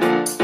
you